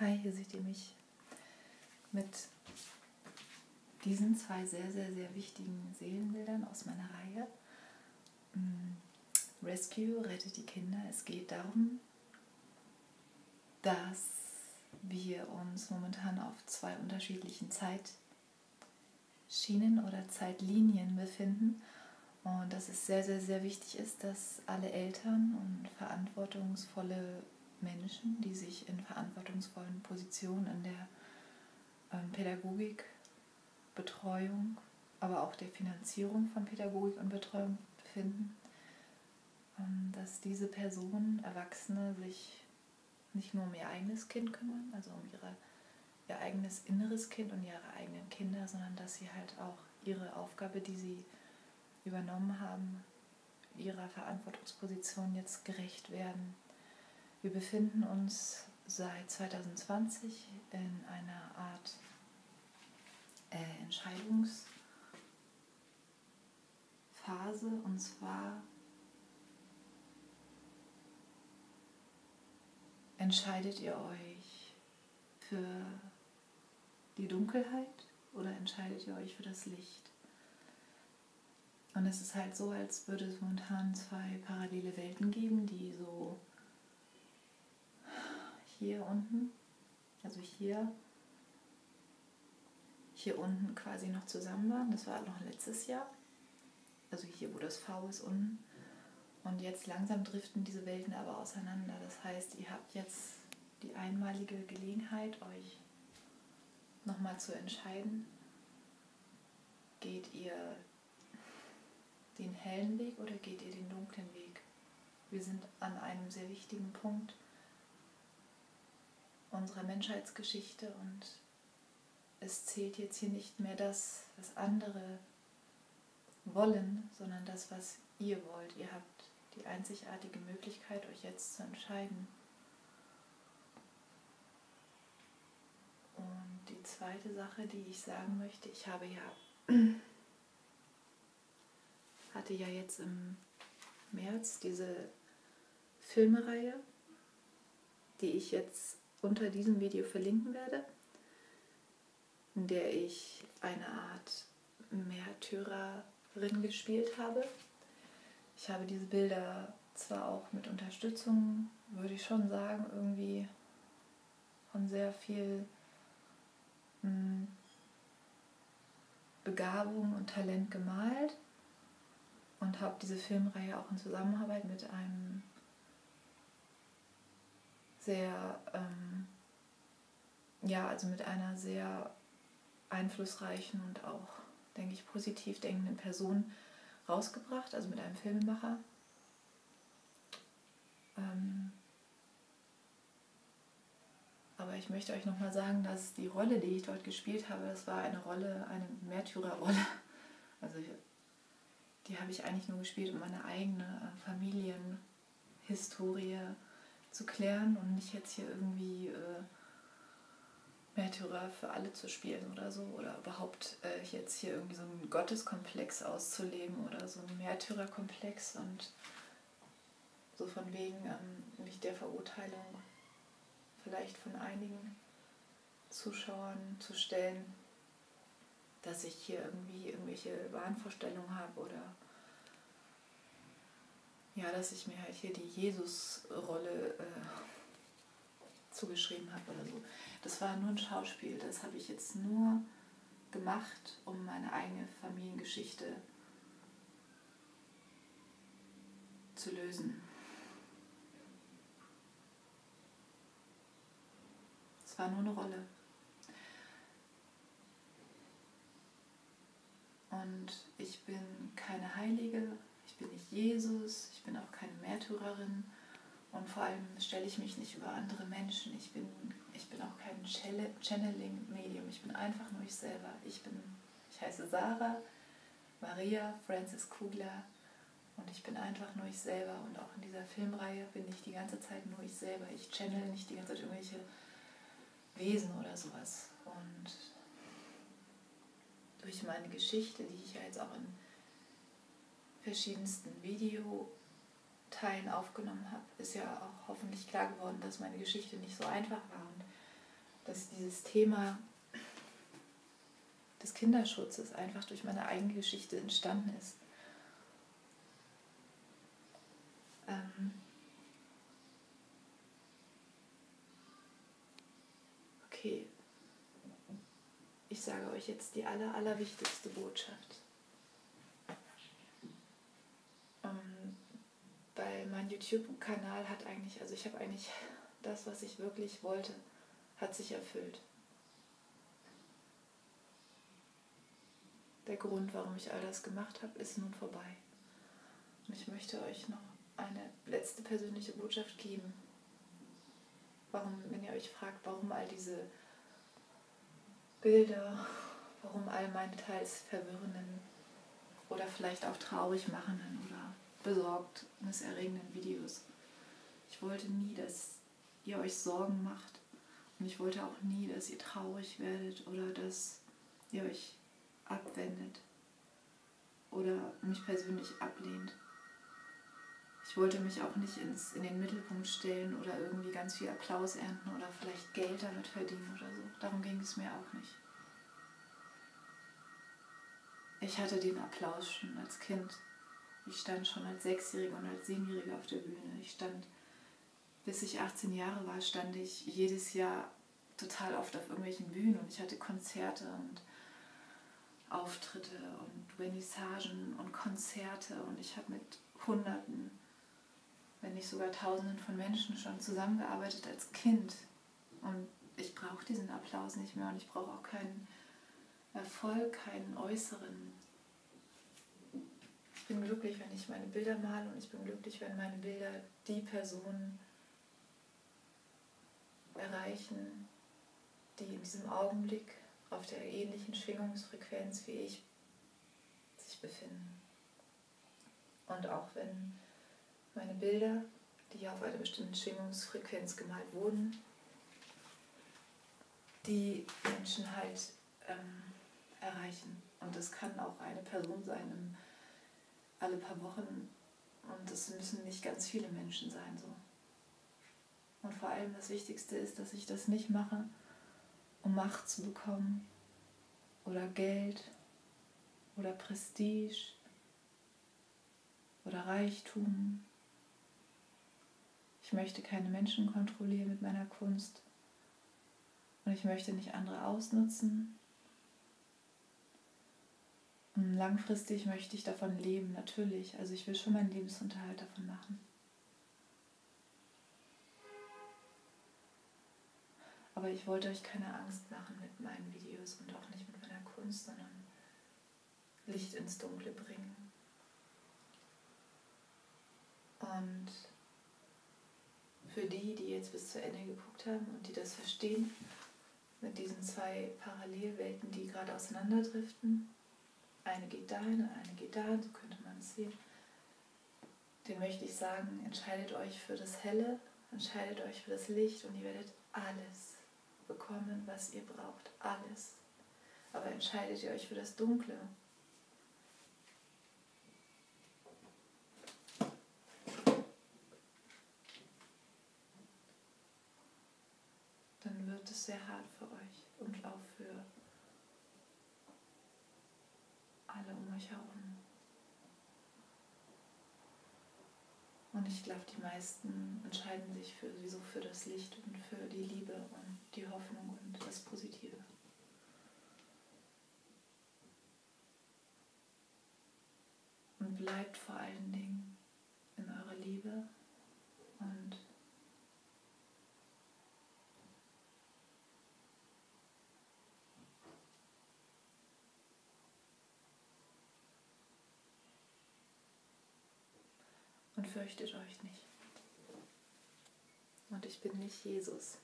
Hi, hier seht ihr mich mit diesen zwei sehr, sehr, sehr wichtigen Seelenbildern aus meiner Reihe. Mm, Rescue rettet die Kinder. Es geht darum, dass wir uns momentan auf zwei unterschiedlichen Zeitschienen oder Zeitlinien befinden und dass es sehr, sehr, sehr wichtig ist, dass alle Eltern und verantwortungsvolle Menschen, die sich in verantwortungsvollen Positionen in der ähm, Pädagogik, Betreuung, aber auch der Finanzierung von Pädagogik und Betreuung befinden, ähm, dass diese Personen, Erwachsene, sich nicht nur um ihr eigenes Kind kümmern, also um ihre, ihr eigenes inneres Kind und ihre eigenen Kinder, sondern dass sie halt auch ihre Aufgabe, die sie übernommen haben, ihrer Verantwortungsposition jetzt gerecht werden wir befinden uns seit 2020 in einer Art äh, Entscheidungsphase und zwar entscheidet ihr euch für die Dunkelheit oder entscheidet ihr euch für das Licht? Und es ist halt so, als würde es momentan zwei parallele Welten geben, die so hier unten, also hier, hier unten quasi noch zusammen waren. Das war noch letztes Jahr. Also hier, wo das V ist unten. Und jetzt langsam driften diese Welten aber auseinander. Das heißt, ihr habt jetzt die einmalige Gelegenheit, euch nochmal zu entscheiden. Geht ihr den hellen Weg oder geht ihr den dunklen Weg? Wir sind an einem sehr wichtigen Punkt unserer Menschheitsgeschichte und es zählt jetzt hier nicht mehr das, was andere wollen, sondern das, was ihr wollt. Ihr habt die einzigartige Möglichkeit, euch jetzt zu entscheiden. Und die zweite Sache, die ich sagen möchte, ich habe ja, hatte ja jetzt im März diese Filmereihe, die ich jetzt unter diesem Video verlinken werde, in der ich eine Art Märtyrerin gespielt habe. Ich habe diese Bilder zwar auch mit Unterstützung, würde ich schon sagen, irgendwie von sehr viel hm, Begabung und Talent gemalt und habe diese Filmreihe auch in Zusammenarbeit mit einem sehr, ähm, ja, also mit einer sehr einflussreichen und auch, denke ich, positiv denkenden Person rausgebracht, also mit einem Filmemacher. Ähm, aber ich möchte euch nochmal sagen, dass die Rolle, die ich dort gespielt habe, das war eine Rolle, eine Märtyrerrolle. Also die habe ich eigentlich nur gespielt, um meine eigene Familienhistorie zu klären und nicht jetzt hier irgendwie äh, Märtyrer für alle zu spielen oder so. Oder überhaupt äh, jetzt hier irgendwie so einen Gotteskomplex auszuleben oder so einen Märtyrerkomplex und so von wegen ähm, mich der Verurteilung vielleicht von einigen Zuschauern zu stellen, dass ich hier irgendwie irgendwelche Wahnvorstellungen habe oder ja, dass ich mir halt hier die Jesus-Rolle äh, zugeschrieben habe oder so. Das war nur ein Schauspiel. Das habe ich jetzt nur gemacht, um meine eigene Familiengeschichte zu lösen. Es war nur eine Rolle. Und ich bin keine Heilige, bin nicht Jesus, ich bin auch keine Märtyrerin und vor allem stelle ich mich nicht über andere Menschen. Ich bin, ich bin auch kein Channeling-Medium, ich bin einfach nur ich selber. Ich, bin, ich heiße Sarah Maria Francis Kugler und ich bin einfach nur ich selber. Und auch in dieser Filmreihe bin ich die ganze Zeit nur ich selber. Ich channel nicht die ganze Zeit irgendwelche Wesen oder sowas. Und durch meine Geschichte, die ich ja jetzt auch in verschiedensten Videoteilen aufgenommen habe, ist ja auch hoffentlich klar geworden, dass meine Geschichte nicht so einfach war. Und dass dieses Thema des Kinderschutzes einfach durch meine eigene Geschichte entstanden ist. Ähm okay, ich sage euch jetzt die aller, allerwichtigste Botschaft. Ähm, weil mein YouTube-Kanal hat eigentlich, also ich habe eigentlich das, was ich wirklich wollte, hat sich erfüllt. Der Grund, warum ich all das gemacht habe, ist nun vorbei. Und ich möchte euch noch eine letzte persönliche Botschaft geben. Warum, wenn ihr euch fragt, warum all diese Bilder, warum all meine teils verwirrenden oder vielleicht auch traurig machenden oder besorgniserregenden Videos. Ich wollte nie, dass ihr euch Sorgen macht und ich wollte auch nie, dass ihr traurig werdet oder dass ihr euch abwendet oder mich persönlich ablehnt. Ich wollte mich auch nicht ins, in den Mittelpunkt stellen oder irgendwie ganz viel Applaus ernten oder vielleicht Geld damit verdienen oder so. Darum ging es mir auch nicht. Ich hatte den Applaus schon als Kind. Ich stand schon als Sechsjährige und als Siebenjährige auf der Bühne. Ich stand, bis ich 18 Jahre war, stand ich jedes Jahr total oft auf irgendwelchen Bühnen und ich hatte Konzerte und Auftritte und Vernissagen und Konzerte und ich habe mit Hunderten wenn nicht sogar Tausenden von Menschen schon zusammengearbeitet als Kind. Und ich brauche diesen Applaus nicht mehr und ich brauche auch keinen Erfolg, keinen äußeren. Glücklich, wenn ich meine Bilder male und ich bin glücklich, wenn meine Bilder die Personen erreichen, die in diesem Augenblick auf der ähnlichen Schwingungsfrequenz wie ich sich befinden. Und auch wenn meine Bilder, die auf einer bestimmten Schwingungsfrequenz gemalt wurden, die Menschen halt ähm, erreichen. Und das kann auch eine Person sein, im, alle paar Wochen. Und es müssen nicht ganz viele Menschen sein. So. Und vor allem das Wichtigste ist, dass ich das nicht mache, um Macht zu bekommen oder Geld oder Prestige oder Reichtum ich möchte keine Menschen kontrollieren mit meiner Kunst. Und ich möchte nicht andere ausnutzen. Langfristig möchte ich davon leben, natürlich. Also ich will schon meinen Lebensunterhalt davon machen. Aber ich wollte euch keine Angst machen mit meinen Videos und auch nicht mit meiner Kunst, sondern Licht ins Dunkle bringen. Und für die, die jetzt bis zu Ende geguckt haben und die das verstehen, mit diesen zwei Parallelwelten, die gerade auseinanderdriften. Eine geht dahin, eine geht dahin, so könnte man es sehen. Den möchte ich sagen, entscheidet euch für das Helle, entscheidet euch für das Licht und ihr werdet alles bekommen, was ihr braucht. Alles. Aber entscheidet ihr euch für das Dunkle, wird es sehr hart für euch und auch für alle um euch herum. Und ich glaube, die meisten entscheiden sich für, sowieso für das Licht und für die Liebe und die Hoffnung und das Positive. Und bleibt vor allen Dingen in eurer Liebe und und fürchtet euch nicht. Und ich bin nicht Jesus.